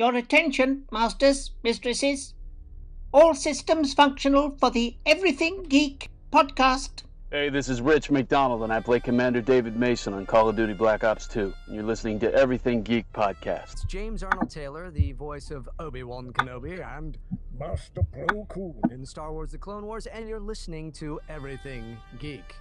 Your attention, masters, mistresses. All systems functional for the Everything Geek podcast. Hey, this is Rich McDonald, and I play Commander David Mason on Call of Duty Black Ops 2. And you're listening to Everything Geek podcast. It's James Arnold Taylor, the voice of Obi Wan Kenobi and Master Plo Koon in Star Wars The Clone Wars, and you're listening to Everything Geek,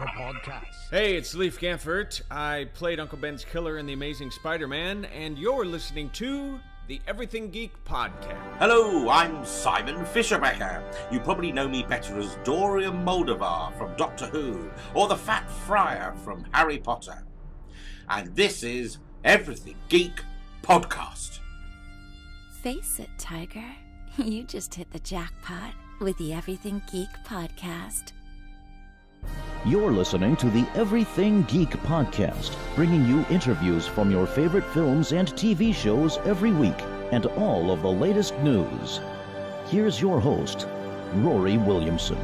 the podcast. Hey, it's Leif Gantvoort. I played Uncle Ben's killer in The Amazing Spider Man, and you're listening to the Everything Geek podcast. Hello, I'm Simon Fisher-Becker. You probably know me better as Dorian Maldovar from Doctor Who, or the Fat Friar from Harry Potter. And this is Everything Geek Podcast. Face it, Tiger. You just hit the jackpot with the Everything Geek podcast. You're listening to the Everything Geek podcast, bringing you interviews from your favorite films and TV shows every week and all of the latest news. Here's your host, Ruari Williamson.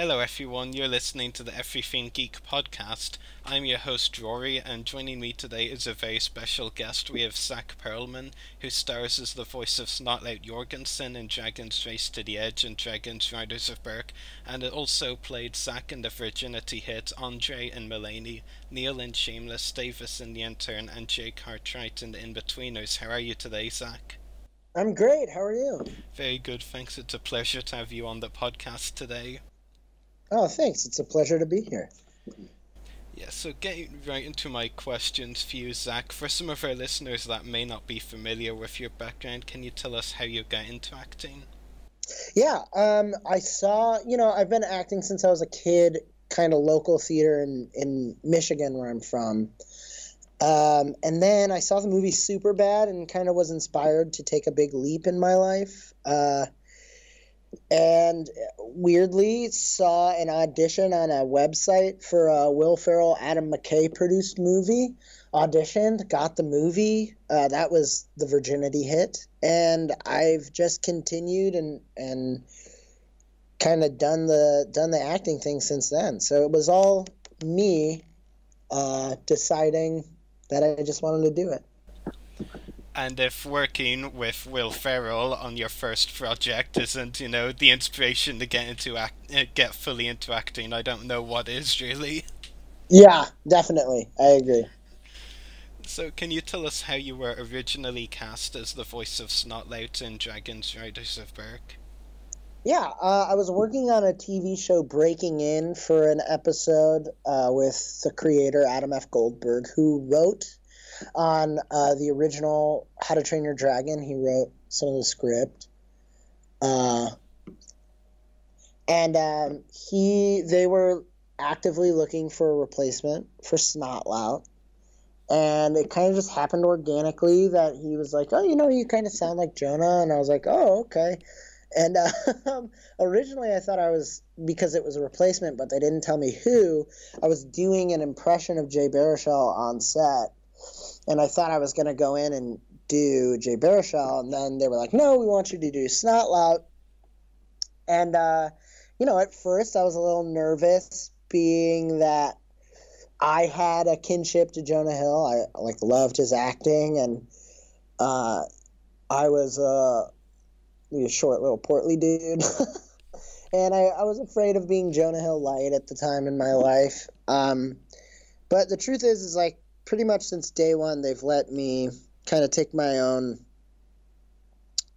Hello, everyone. You're listening to the Everything Geek podcast. I'm your host, Ruari, and joining me today is a very special guest. We have Zack Pearlman, who stars as the voice of Snotlout Jorgenson in Dragon's Race to the Edge and Dragon's Riders of Berk, and it also played Zack in the Virginity hit, Andre and Mulaney, Neil in Shameless, Davis in The Intern, and Jay Cartwright in The Inbetweeners. How are you today, Zack? I'm great. How are you? Very good, thanks. It's a pleasure to have you on the podcast today. Oh, thanks. It's a pleasure to be here. Yeah, so getting right into my questions for you, Zack. For some of our listeners that may not be familiar with your background, can you tell us how you got into acting? Yeah, um, I saw, you know, I've been acting since I was a kid, kind of local theater in, in Michigan, where I'm from. Um, and then I saw the movie Superbad and kind of was inspired to take a big leap in my life. Uh, and weirdly saw an audition on a website for a Will Ferrell, Adam McKay produced movie. Auditioned, got the movie. Uh, that was the virginity hit, and I've just continued and and kind of done the done the acting thing since then. So it was all me uh, deciding that I just wanted to do it. And if working with Will Ferrell on your first project isn't, you know, the inspiration to get into act, uh, get fully into acting, I don't know what is really. Yeah, definitely, I agree. So, can you tell us how you were originally cast as the voice of Snotlout in Dragon's Riders of Berk? Yeah, uh, I was working on a TV show, Breaking In, for an episode uh, with the creator Adam F. Goldberg, who wrote on uh, the original How to Train Your Dragon. He wrote some of the script. Uh, and um, he they were actively looking for a replacement for Snotlout. And it kind of just happened organically that he was like, "Oh, you know, you kind of sound like Jonah," and I was like, "Oh, okay." And uh, originally, I thought I was because it was a replacement, but they didn't tell me who. I was doing an impression of Jay Baruchel on set, and I thought I was going to go in and do Jay Baruchel, and then they were like, "No, we want you to do Snotlout." And uh, you know, at first I was a little nervous, being that I had a kinship to Jonah Hill. I like loved his acting, and uh, I was uh, a short, little, portly dude. and I, I was afraid of being Jonah Hill light at the time in my life. Um, but the truth is, is like pretty much since day one, they've let me kind of take my own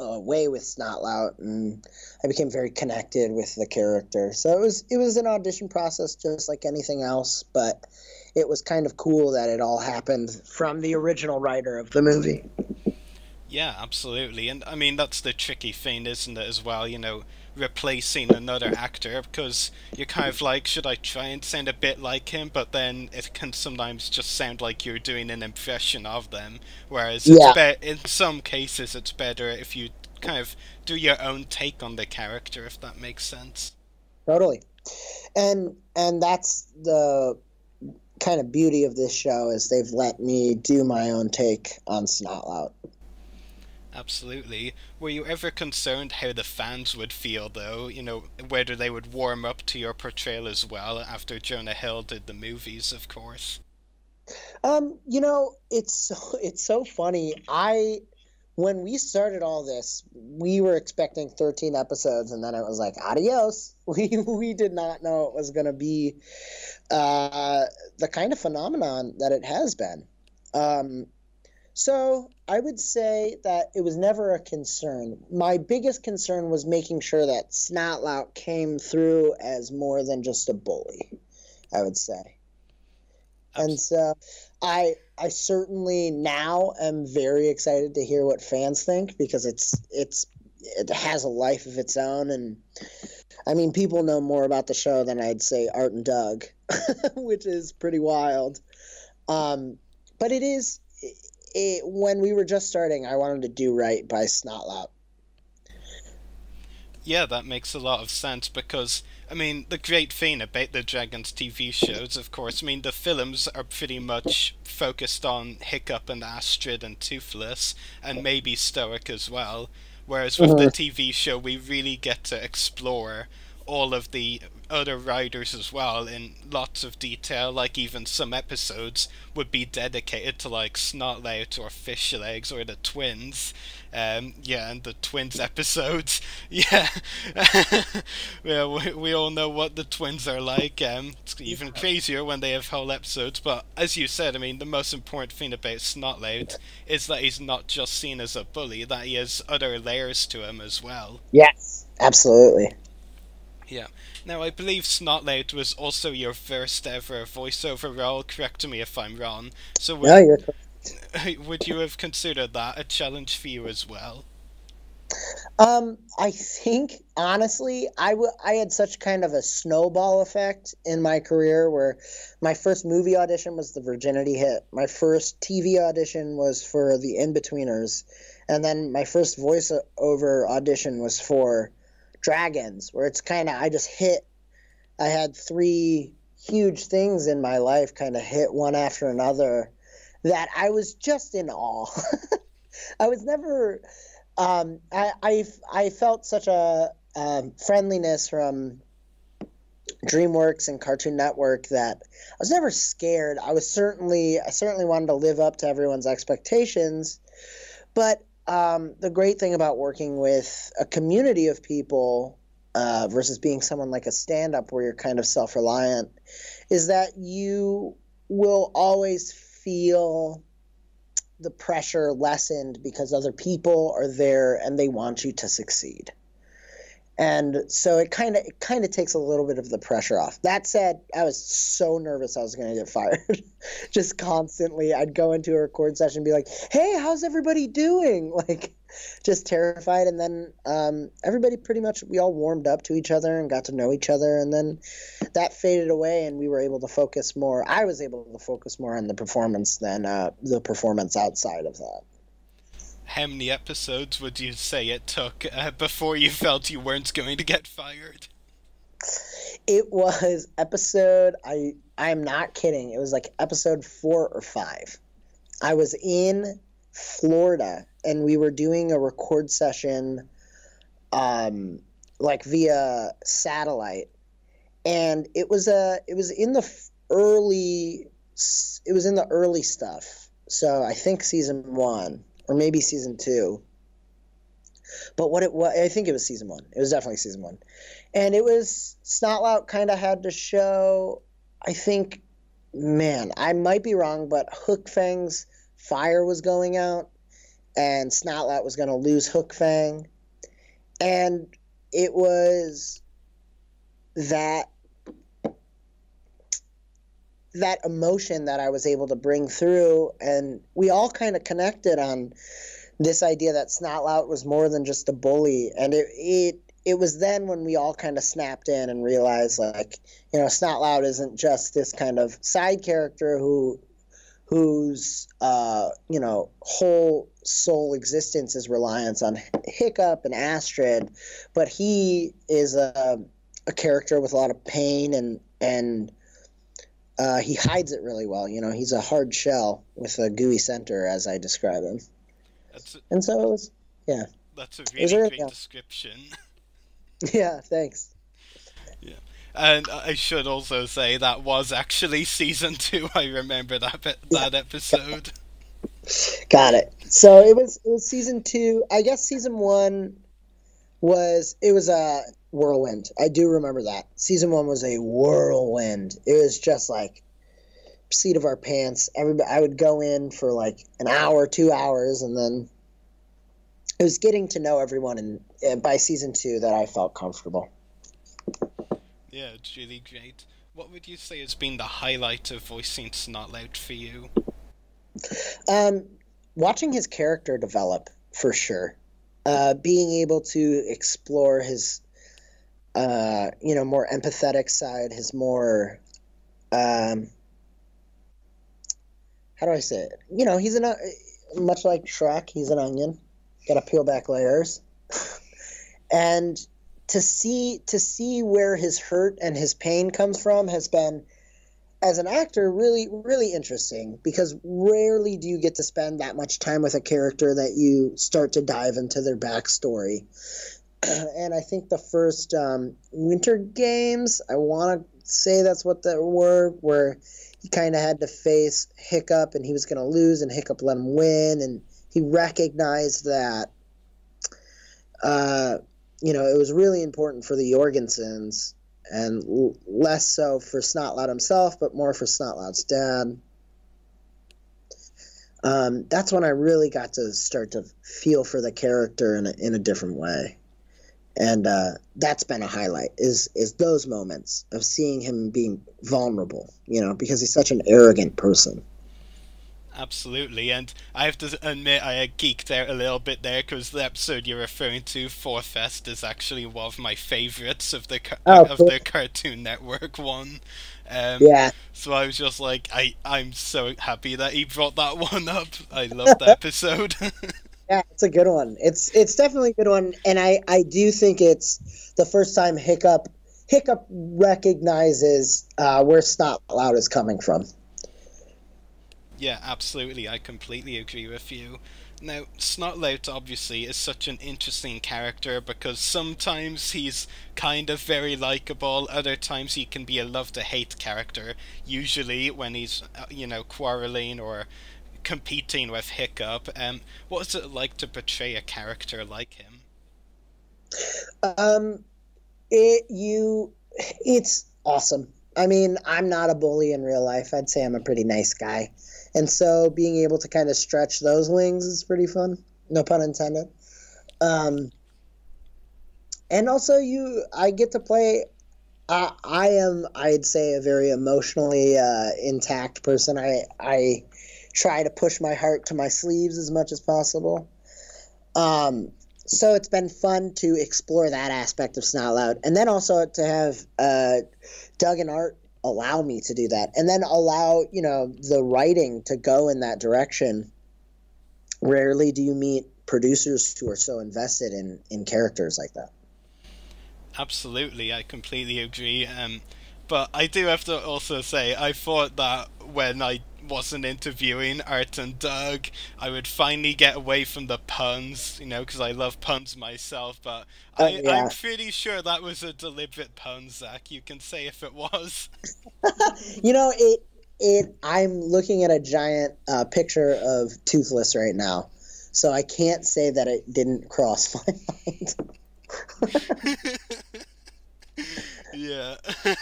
uh, way with Snotlout, and I became very connected with the character. So it was it was an audition process, just like anything else, but it was kind of cool that it all happened from the original writer of the movie. Yeah, absolutely. And I mean, that's the tricky thing, isn't it, as well? You know, replacing another actor because you're kind of like, should I try and sound a bit like him? But then it can sometimes just sound like you're doing an impression of them. Whereas Yeah. in some cases, it's better if you kind of do your own take on the character, if that makes sense. Totally. And and that's the kind of beauty of this show is they've let me do my own take on Snotlout. Absolutely. Were you ever concerned how the fans would feel, though? You know, whether they would warm up to your portrayal as well after Jonah Hill did the movies, of course. Um, you know, it's so, it's so funny. I when we started all this, we were expecting 13 episodes, and then it was like adios. We we did not know it was going to be uh, the kind of phenomenon that it has been. Um, so I would say that it was never a concern. My biggest concern was making sure that Snotlout came through as more than just a bully. I would say, and so I I certainly now am very excited to hear what fans think because it's it's it has a life of its own and I mean people know more about the show than I'd say Art and Doug, which is pretty wild. Um, but it is it, when we were just starting, I wanted to do right by Snotlout. Yeah, that makes a lot of sense because I mean, the great thing about the Dragons TV shows, of course, I mean, the films are pretty much focused on Hiccup and Astrid and Toothless, and maybe Stoick as well. Whereas with the uh-huh. TV show, we really get to explore all of the other riders as well in lots of detail. Like even some episodes would be dedicated to like Snotlout or Fishlegs or the twins. Um, yeah, and the twins episodes. Yeah, yeah, we, we all know what the twins are like. Um, it's even crazier when they have whole episodes. But as you said, I mean, the most important thing about Snotlout is that he's not just seen as a bully; that he has other layers to him as well. Yes, absolutely. Yeah. Now, I believe Snotlout was also your first ever voiceover role. Correct me if I'm wrong. So would, would you have considered that a challenge for you as well? Um, I think honestly, I w- I had such kind of a snowball effect in my career where my first movie audition was the Virginity hit. My first TV audition was for the In-Betweeners, and then my first voiceover audition was for Dragons, where it's kind of I just hit. I had three huge things in my life kind of hit one after another that I was just in awe. I was never um, I, I I felt such a um, friendliness from DreamWorks and Cartoon Network that I was never scared. I was certainly I certainly wanted to live up to everyone's expectations, but um, the great thing about working with a community of people uh, versus being someone like a stand-up where you're kind of self-reliant is that you will always feel the pressure lessened because other people are there and they want you to succeed. And so it kind of it kind of takes a little bit of the pressure off. That said, I was so nervous I was going to get fired. Just constantly I'd go into a record session and be like, "Hey, how's everybody doing?" Like just terrified and then um, everybody pretty much we all warmed up to each other and got to know each other and then that faded away and we were able to focus more i was able to focus more on the performance than uh, the performance outside of that How many episodes would you say it took uh, before you felt you weren't going to get fired? it was episode i i'm not kidding it was like episode four or five. I was in florida and we were doing a record session um like via satellite. And it was a it was in the early it was in the early stuff. So i think season 1 or maybe season 2 but what it was i think it was season 1 it was definitely season 1 and it was snotlout kind of had to show i think man i might be wrong but hookfang's fire was going out and snotlout was going to lose hookfang. And it was that that emotion that I was able to bring through. And we all kind of connected on this idea that Snotlout was more than just a bully. And it it it was then when we all kind of snapped in and realized like you know Snotlout isn't just this kind of side character who whose uh, you know whole soul existence is reliance on Hiccup and Astrid, but he is a, a character with a lot of pain and and uh, he hides it really well. You know, he's a hard shell with a gooey center, as I describe him. That's And so it was Yeah. That's a really early great on. description. Yeah, thanks. Yeah, and I should also say that was actually season two. I remember that bit, that episode. Got it. So it was it was season two. I guess season one was it was a whirlwind. I do remember that. Season one was a whirlwind. It was just like seat of our pants. Everybody I would go in for like an hour, two hours, and then it was getting to know everyone and, and by season two that I felt comfortable. Yeah, it's really great. What would you say has been the highlight of voicing Snotlout for you? Um, watching his character develop for sure. Uh, being able to explore his, uh, you know, more empathetic side, his more, um, how do I say it? You know, he's an uh, much like Shrek. He's an onion. Got to peel back layers, and to see to see where his hurt and his pain comes from has been as an actor really really interesting because rarely do you get to spend that much time with a character that you start to dive into their backstory and i think the first um, winter games i want to say that's what they were where he kind of had to face hiccup and he was going to lose and hiccup let him win and he recognized that uh, you know it was really important for the jorgensons and l- less so for Snotlout himself, but more for Snotlout's dad. Um, that's when I really got to start to feel for the character in a, in a different way, and uh, that's been a highlight. Is is those moments of seeing him being vulnerable, you know, because he's such an arrogant person. Absolutely, and I have to admit I geeked out a little bit there because the episode you're referring to, Thawfest, is actually one of my favorites of the Oh, of cool. the Cartoon Network one. Um, Yeah. So I was just like, I I'm so happy that he brought that one up. I love that episode. Yeah, it's a good one. It's it's definitely a good one, and I I do think it's the first time Hiccup Hiccup recognizes uh, where Snotlout is coming from. Yeah, absolutely. I completely agree with you. Now, Snotlout obviously is such an interesting character because sometimes he's kind of very likable, other times he can be a love to hate character, usually when he's, uh, you know, quarreling or competing with Hiccup. Um, was it like to portray a character like him? Um, it you, it's awesome. I mean, I'm not a bully in real life. I'd say I'm a pretty nice guy, and so being able to kind of stretch those wings is pretty fun. No pun intended. Um, and also you, I get to play. I, I am, I'd say, a very emotionally uh, intact person. I I try to push my heart to my sleeves as much as possible. Um, so it's been fun to explore that aspect of Snotlout, and then also to have uh, Doug and Art allow me to do that, and then allow you know the writing to go in that direction. Rarely do you meet producers who are so invested in in characters like that. Absolutely, I completely agree. Um, but I do have to also say, I thought that when I wasn't interviewing Art and Doug, I would finally get away from the puns, you know, because I love puns myself. But Oh, I, yeah. I'm pretty sure that was a deliberate pun, Zack. You can say if it was. You know it. It. I'm looking at a giant uh, picture of Toothless right now, so I can't say that it didn't cross my mind. Yeah.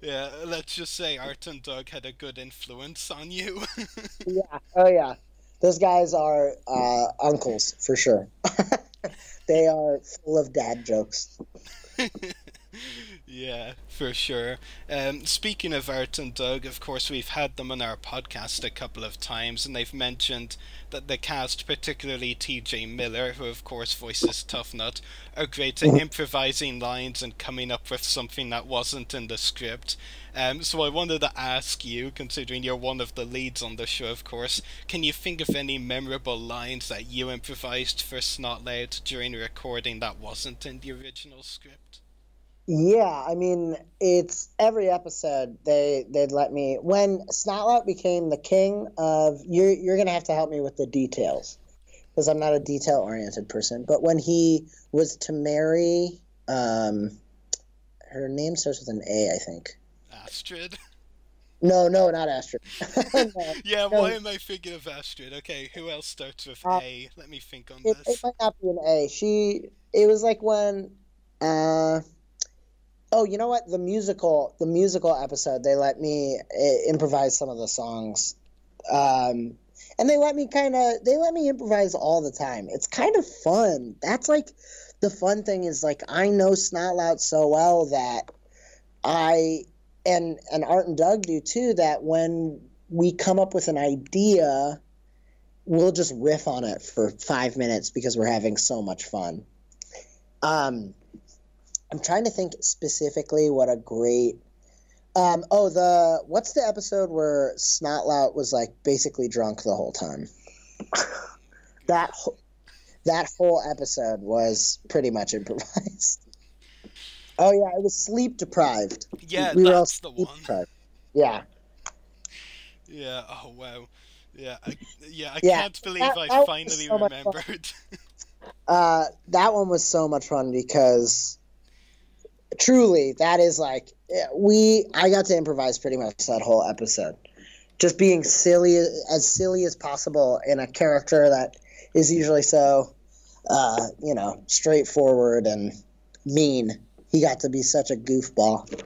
yeah, let's just say Art and Doug had a good influence on you. yeah. Oh yeah. Those guys are uh, uncles for sure. they are full of dad jokes. Yeah, for sure. Um, speaking of Art and Doug, of course, we've had them on our podcast a couple of times, and they've mentioned that the cast, particularly T.J. Miller, who of course voices Tuffnut, are great at improvising lines and coming up with something that wasn't in the script. Um, so I wanted to ask you, considering you're one of the leads on the show, of course, can you think of any memorable lines that you improvised for Snotlout during recording that wasn't in the original script? Yeah, I mean, it's every episode they they'd let me when Snotlout became the king of you're you're gonna have to help me with the details. because I'm not a detail oriented person. But when he was to marry, um, her name starts with an A, I think. Astrid. No, no, not Astrid. no, yeah, no. why am I thinking of Astrid? Okay, who else starts with Uh, A? Let me think on It, this. it might not be an A. She. It was like when. Uh, oh, you know what? The musical, the musical episode, they let me improvise some of the songs, um, and they let me kind of. They let me improvise all the time. It's kind of fun. That's like, the fun thing is like I know Snotlout so well that I and and Art and Doug do too. That when we come up with an idea we'll just riff on it for five minutes because we're having so much fun. Um, I'm trying to think specifically what a great. Um, oh, the what's the episode where Snotlout was like basically drunk the whole time? that that whole episode was pretty much improvised. Oh yeah, it was sleep deprived. Yeah, we were all that's the one. deprived. Yeah. Yeah. Oh wow. Yeah. I, yeah. I Yeah, can't believe that- I that finally so remembered. Uh, that one was so much fun because truly that is like we I got to improvise pretty much that whole episode. Just being silly as silly as possible in a character that is usually so uh, you know, straightforward and mean. He got to be such a goofball.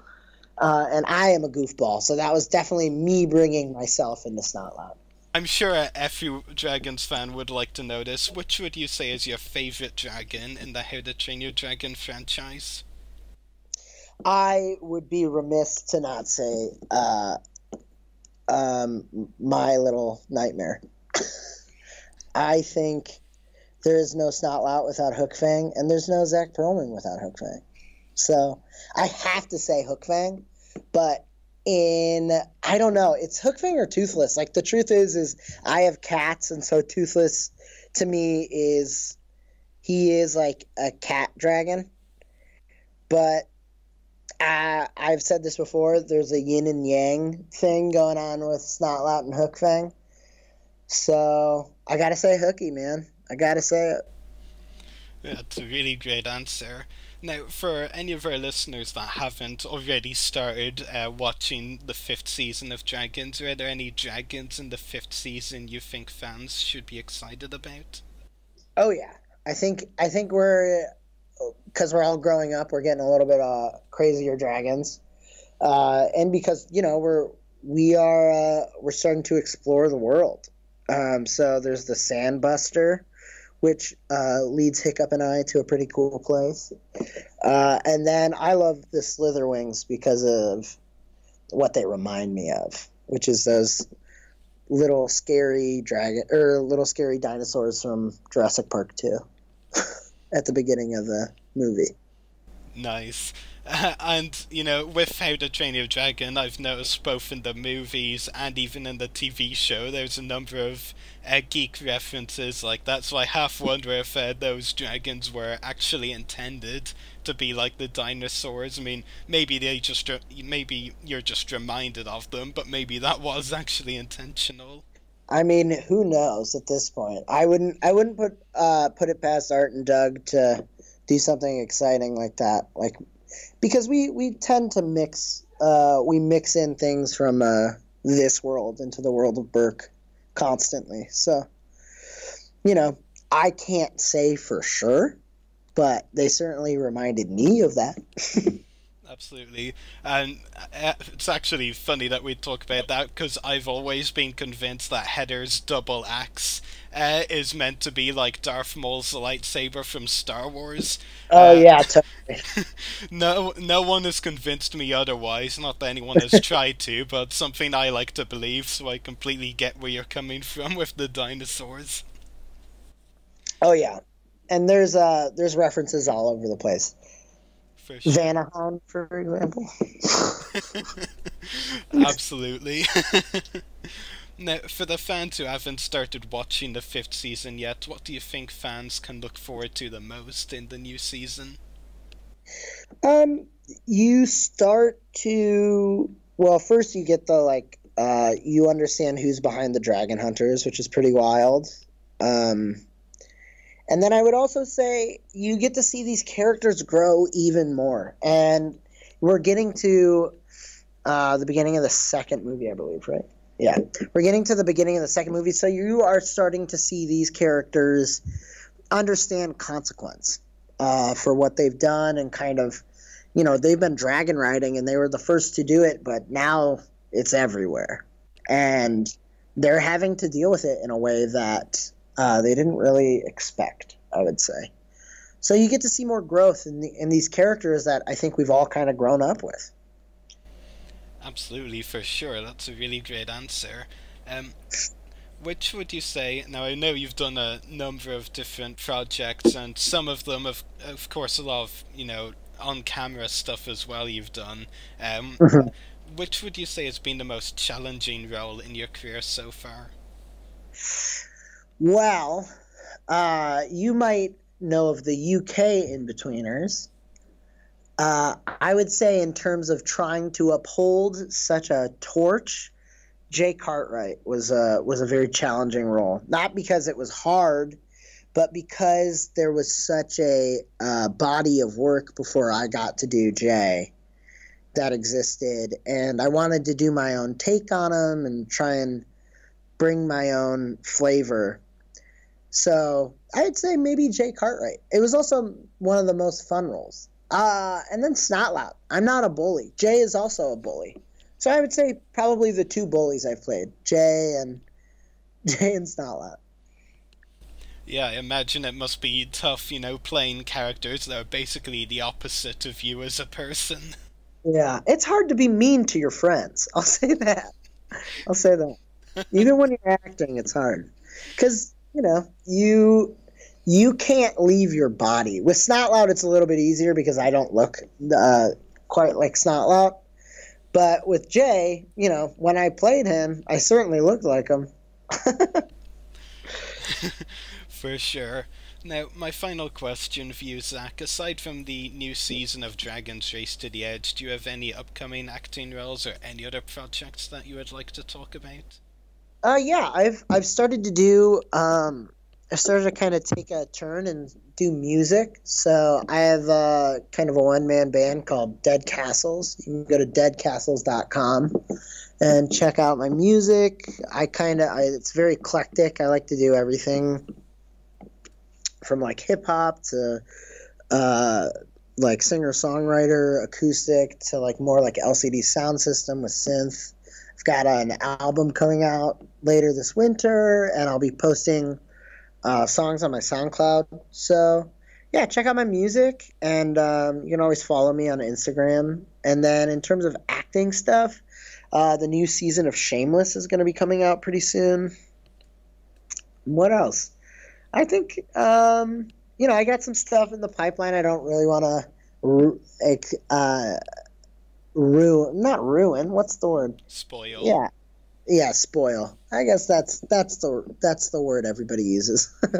Uh, and I am a goofball, so that was definitely me bringing myself into Snotlout. I'm sure a every Dragons fan would like to know this. Which would you say is your favorite dragon in the How to Train Your Dragon franchise? I would be remiss to not say uh, um, my little nightmare. I think there is no Snotlout without Hookfang, and there's no Zack Pearlman without Hookfang. So I have to say Hookfang, but in I don't know, it's Hookfang or Toothless. Like the truth is, is I have cats, and so Toothless to me is he is like a cat dragon, but uh, I've said this before. There's a yin and yang thing going on with Snotlout and Hookfang. So I gotta say Hooky, man. I gotta say it. That's a really great answer. Now, for any of our listeners that haven't already started uh, watching the fifth season of Dragons, are there any dragons in the fifth season you think fans should be excited about? Oh yeah, I think I think we're because we're all growing up, we're getting a little bit uh, crazier dragons, uh, and because you know we're we are uh, we're starting to explore the world. Um, so there's the Sandbuster, which uh, leads Hiccup and I to a pretty cool place. Uh, and then I love the Slitherwings because of what they remind me of, which is those little scary dragon or little scary dinosaurs from Jurassic Park 2 at the beginning of the movie. Nice. and, you know, with How to Train Your Dragon, I've noticed both in the movies and even in the TV show, there's a number of uh, geek references like that, so I half wonder if uh, those dragons were actually intended to be like the dinosaurs. I mean, maybe they just, re- maybe you're just reminded of them, but maybe that was actually intentional. I mean, who knows at this point? I wouldn't I wouldn't put uh, put it past Art and Doug to do something exciting like that. Like because we we tend to mix uh, we mix in things from uh, this world into the world of Berk constantly. So you know, I can't say for sure, but they certainly reminded me of that. Absolutely, and uh, it's actually funny that we talk about that because I've always been convinced that Heather's double axe uh, is meant to be like Darth Maul's lightsaber from Star Wars. Oh Uh, yeah, totally. no, no one has convinced me otherwise. Not that anyone has tried to, but something I like to believe. So I completely get where you're coming from with the dinosaurs. Oh yeah, and there's uh there's references all over the place. For sure. Vanaheim, for example. Absolutely. now, for the fans who haven't started watching the fifth season yet, what do you think fans can look forward to the most in the new season? Um, you start to well, first you get the like uh, you understand who's behind the dragon hunters, which is pretty wild. Um, And then I would also say you get to see these characters grow even more. And we're getting to uh, the beginning of the second movie, I believe, right? Yeah. We're getting to the beginning of the second movie. So you are starting to see these characters understand consequence uh, for what they've done and kind of, you know, they've been dragon riding and they were the first to do it, but now it's everywhere. And they're having to deal with it in a way that uh, they didn't really expect, I would say. So you get to see more growth in, the, in these characters that I think we've all kind of grown up with. Absolutely, for sure. That's a really great answer. Um, which would you say? Now I know you've done a number of different projects, and some of them, have, of course, a lot of you know on-camera stuff as well. You've done. Um, mm-hmm. Which would you say has been the most challenging role in your career so far? Well, uh, you might know of the UK Inbetweeners. Uh, I would say, in terms of trying to uphold such a torch, Jay Cartwright was a was a very challenging role. Not because it was hard, but because there was such a uh, body of work before I got to do Jay that existed, and I wanted to do my own take on them and try and bring my own flavor. So I'd say maybe Jay Cartwright. It was also one of the most fun roles. Uh, and then Snotlout. I'm not a bully. Jay is also a bully. So I would say probably the two bullies I've played, Jay and Jay and Snotlout. Yeah, I imagine it must be tough, you know, playing characters that are basically the opposite of you as a person. Yeah, it's hard to be mean to your friends. I'll say that. I'll say that. Even when you're acting, it's hard because you know you you can't leave your body. With Snotlout, it's a little bit easier because I don't look uh, quite like Snotlout. But with Jay, you know, when I played him, I certainly looked like him. For sure. Now, my final question for you, Zack. Aside from the new season of Dragon's Race to the Edge, do you have any upcoming acting roles or any other projects that you would like to talk about? Uh, yeah, I've I've started to do. Um, I started to kind of take a turn and do music. So I have a, kind of a one man band called Dead Castles. You can go to deadcastles.com and check out my music. I kind of it's very eclectic. I like to do everything from like hip hop to uh, like singer songwriter acoustic to like more like LCD Soundsystem with synth. Got an album coming out later this winter, and I'll be posting uh, songs on my SoundCloud. So yeah, check out my music, and um, you can always follow me on Instagram. And then in terms of acting stuff, uh, the new season of Shameless is going to be coming out pretty soon. What else? I think um, you know I got some stuff in the pipeline. I don't really want to uh, ruin, not ruin. What's the word? Spoil. Yeah, yeah, spoil. I guess that's that's the that's the word everybody uses.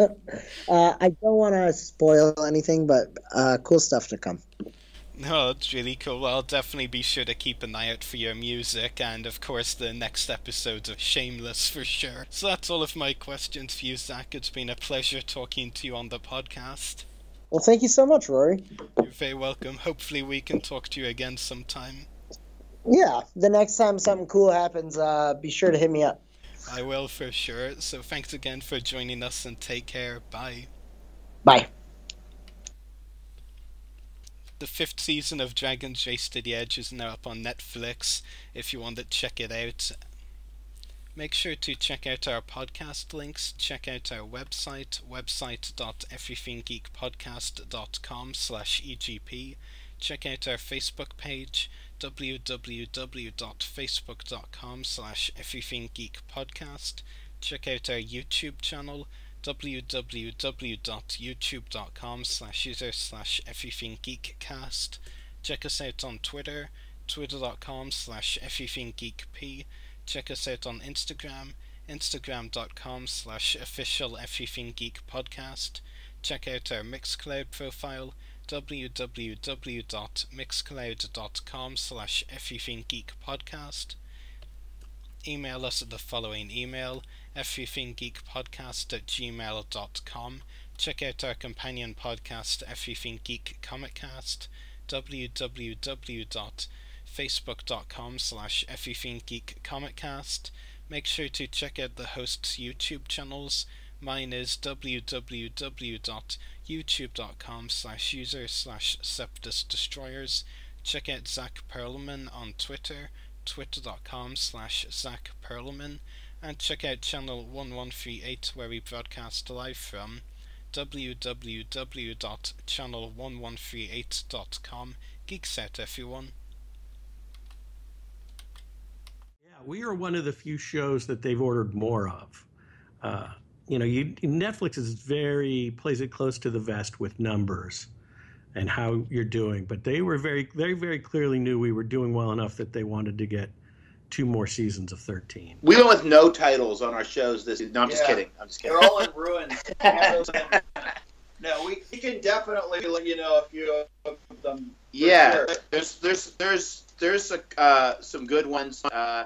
uh, I don't want to spoil anything, but uh, cool stuff to come. No, it's really cool. I'll definitely be sure to keep an eye out for your music and, of course, the next episodes of Shameless for sure. So that's all of my questions for you, Zach. It's been a pleasure talking to you on the podcast. Well, thank you so much, Ruari. You're very welcome. Hopefully, we can talk to you again sometime. Yeah, the next time something cool happens, uh, be sure to hit me up. I will for sure. So thanks again for joining us and take care. Bye. Bye. The fifth season of Dragon's Race to the Edge is now up on Netflix if you want to check it out. Make sure to check out our podcast links, check out our website, website.everythinggeekpodcast.com slash EGP, check out our Facebook page, www.facebook.com slash everythinggeekpodcast, check out our YouTube channel, www.youtube.com slash user slash everythinggeekcast. Check us out on Twitter, twitter.com slash everythinggeekp. Check us out on Instagram, instagram.com slash official everythinggeekpodcast. Check out our Mixcloud profile, www.mixcloud.com slash everythinggeekpodcast. Email us at the following email, everythinggeekpodcast at gmail.com. Check out our companion podcast, Everything Geek Comic Cast, www.facebook.com slash Everything Geek Comic Cast. Make sure to check out the host's YouTube channels. Mine is www.youtube.com slash user slash Septus Destroyers. Check out Zack Pearlman on Twitter, twitter.com slash Zack Pearlman, and check out channel 1138 where we broadcast live from www.channel1138.com. Geeks out, everyone. Yeah, we are one of the few shows that they've ordered more of. Uh, you know, you, Netflix is very plays it close to the vest with numbers and how you're doing, but they were very, they very clearly knew we were doing well enough that they wanted to get two more seasons of 13. We went with no titles on our shows this. No, I'm just kidding. I'm just kidding. They're all in ruins. no, we, we can definitely let you know a few of them. Yeah, sure. there's there's there's there's a, uh, some good ones. Uh,